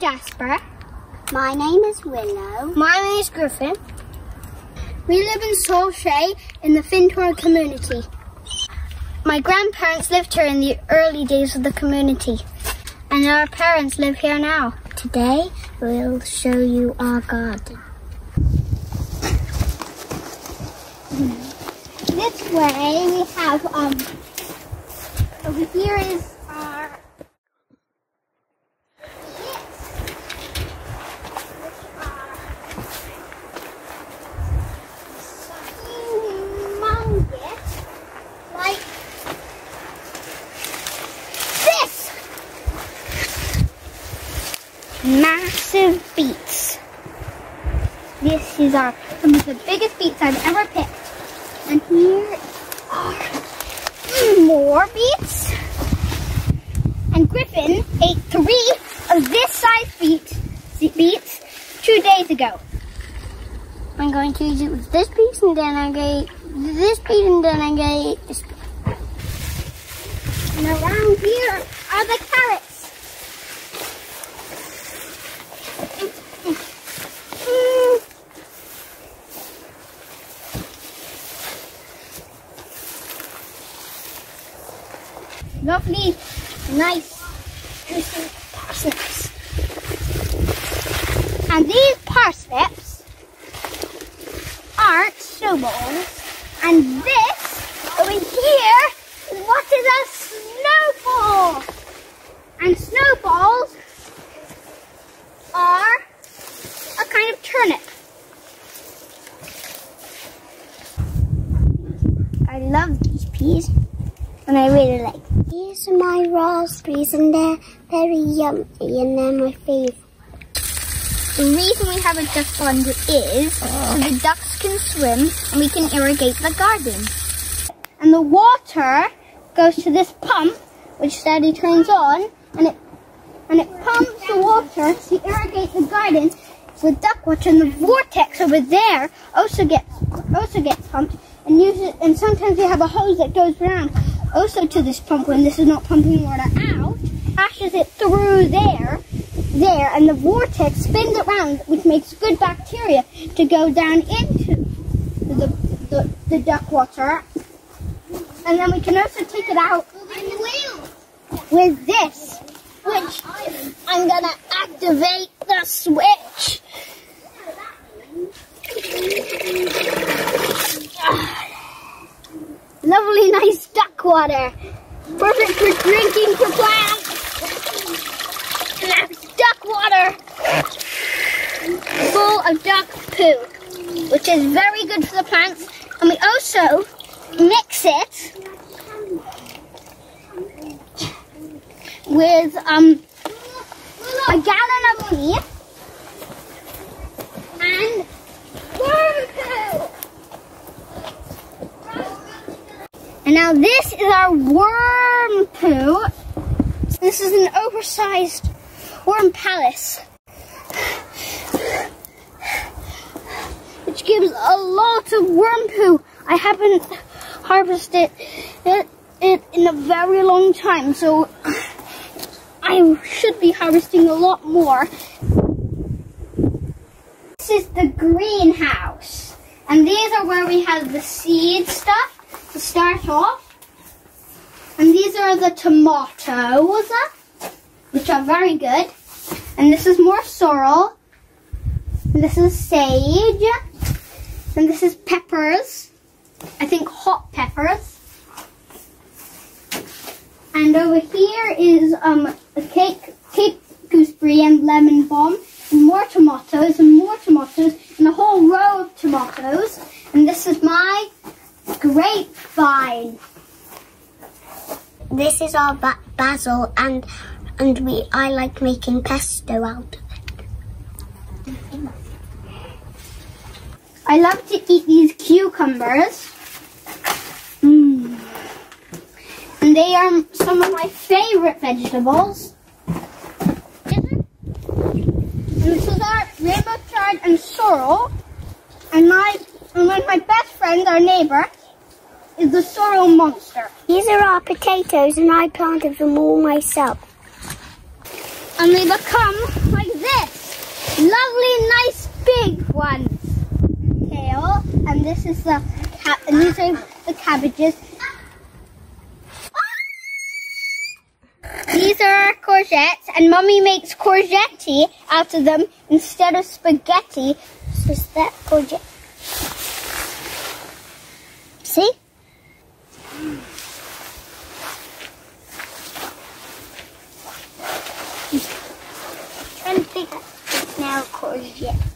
Jasper. My name is Willow. My name is Griffin. We live in Soillse in the Findhorn community. My grandparents lived here in the early days of the community. And our parents live here now. Today we'll show you our garden. This way we have um over here is our humongous, like this. Massive beets. This is our some of the biggest beets I've ever picked. And here are more beets. And Griffin ate three of this size beet, beets two days ago. I'm going to use this piece and then I'm going to eat this beet and then I'm going to eat this beet. And around here are the carrots. Mm. Lovely, nice, juicy parsnips. And these parsnips aren't snowballs. And this over here is what is a snowball. And snowballs are a kind of turnip. I love these peas and I really like. These are my raspberries and they're very yummy and they're my favourite. The reason we have a duck pond is so the ducks can swim and we can irrigate the garden. And the water goes to this pump, which Daddy turns on, and it and it pumps the water to irrigate the garden with duck water. And the vortex over there also gets also gets pumped and uses and sometimes we have a hose that goes around also to this pump when this is not pumping water out, passes it through there there and the vortex spins around which makes good bacteria to go down into the, the, the duck water. And then we can also take it out with this which I'm gonna activate the switch lovely nice duck water. Perfect for drinking for plants and that's duck water. Full of duck poo, which is very good for the plants. And we also mix it with um, a gallon of pee and worm poo. And now this is our worm poo. This is an oversized worm palace. Which gives a lot of worm poo. I haven't harvested it, it in a very long time, so I should be harvesting a lot more. This is the greenhouse. And these are where we have the seed stuff to start off. And these are the tomatoes, which are very good. And this is more sorrel. This is sage. And this is peppers. I think hot peppers. And over here is um, a cake, Cape gooseberry and lemon balm. And more tomatoes and more tomatoes and a whole row of tomatoes. And this is my grapevine. This is our ba basil and and we I like making pesto out of it. I love to eat these cucumbers. Mm. And they are some of my favorite vegetables. And this is our rainbow chard and sorrel. And my and one of my best friends, our neighbor, is the sorrel monster. These are our potatoes and I planted them all myself. And they become like this. Lovely, nice big ones. Kale, and this is the and these are the cabbages. These are our courgettes, and Mummy makes courgette out of them instead of spaghetti. Is that courgette? See? I'm trying to figure out now, of course, yeah.